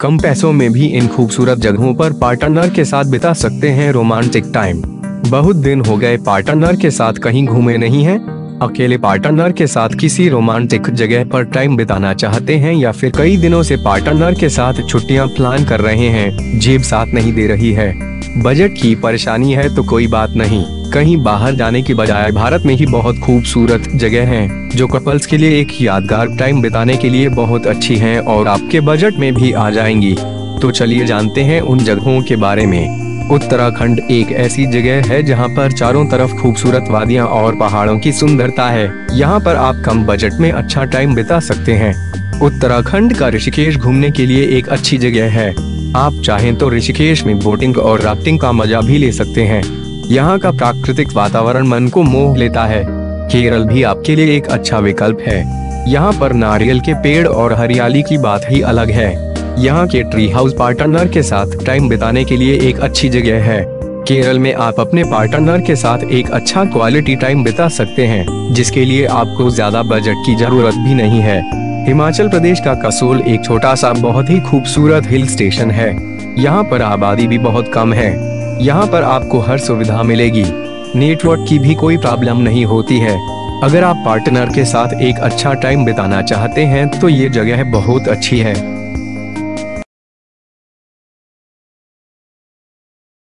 कम पैसों में भी इन खूबसूरत जगहों पर पार्टनर के साथ बिता सकते हैं रोमांटिक टाइम। बहुत दिन हो गए पार्टनर के साथ कहीं घूमे नहीं हैं? अकेले पार्टनर के साथ किसी रोमांटिक जगह पर टाइम बिताना चाहते हैं या फिर कई दिनों से पार्टनर के साथ छुट्टियाँ प्लान कर रहे हैं, जेब साथ नहीं दे रही है। बजट की परेशानी है तो कोई बात नहीं। कहीं बाहर जाने के बजाय भारत में ही बहुत खूबसूरत जगह हैं, जो कपल्स के लिए एक यादगार टाइम बिताने के लिए बहुत अच्छी हैं और आपके बजट में भी आ जाएँगी। तो चलिए जानते हैं उन जगहों के बारे में। उत्तराखंड एक ऐसी जगह है जहाँ पर चारों तरफ़ खूबसूरत वादियाँ और पहाड़ों की सुंदरता है। यहाँ पर आप कम बजट में अच्छा टाइम बिता सकते हैं। उत्तराखंड का ऋषिकेश घूमने के लिए एक अच्छी जगह है। आप चाहें तो ऋषिकेश में बोटिंग और राफ्टिंग का मज़ा भी ले सकते हैं। यहाँ का प्राकृतिक वातावरण मन को मोह लेता है। केरल भी आपके लिए एक अच्छा विकल्प है। यहाँ पर नारियल के पेड़ और हरियाली की बात ही अलग है। यहाँ के ट्री हाउस पार्टनर के साथ टाइम बिताने के लिए एक अच्छी जगह है। केरल में आप अपने पार्टनर के साथ एक अच्छा क्वालिटी टाइम बिता सकते हैं, जिसके लिए आपको ज़्यादा बजट की ज़रूरत भी नहीं है। हिमाचल प्रदेश का कसोल एक छोटा सा बहुत ही खूबसूरत हिल स्टेशन है। यहाँ पर आबादी भी बहुत कम है। यहाँ पर आपको हर सुविधा मिलेगी। नेटवर्क की भी कोई प्रॉब्लम नहीं होती है। अगर आप पार्टनर के साथ एक अच्छा टाइम बिताना चाहते हैं तो ये जगह बहुत अच्छी है।